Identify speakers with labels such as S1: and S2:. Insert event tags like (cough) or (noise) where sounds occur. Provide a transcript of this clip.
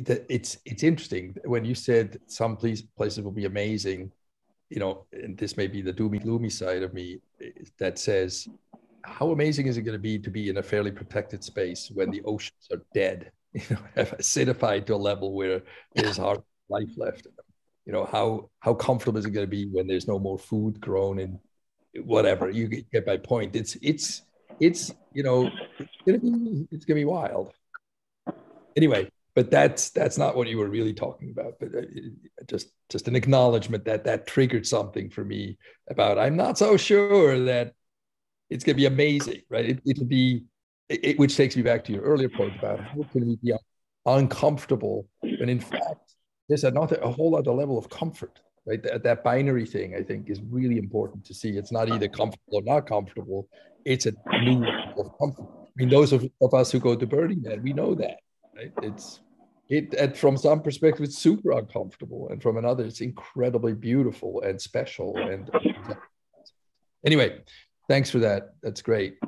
S1: the, it's it's interesting when you said some place, places will be amazing you know and this may be the doomy gloomy side of me that says how amazing is it going to be to be in a fairly protected space when the oceans are dead? (laughs) You know have acidified to a level where there's hard life left? You know how how comfortable is it going to be when there's no more food grown and whatever? You get my point. It's it's it's you know it's gonna be it's gonna be wild. Anyway but that's that's not what you were really talking about. But uh, just just an acknowledgement that that triggered something for me about i'm not so sure that it's going to be amazing right? It, it'll be it, which takes me back to your earlier point about how can we be uncomfortable when in fact there's another a whole other level of comfort right? That, that binary thing i think is really important to see. It's not either comfortable or not comfortable. It's a new level of comfort. I mean those of, of us who go to burning man we know that right? It's it from some perspective it's super uncomfortable and from another it's incredibly beautiful and special and anyway thanks for that. That's great